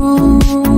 room.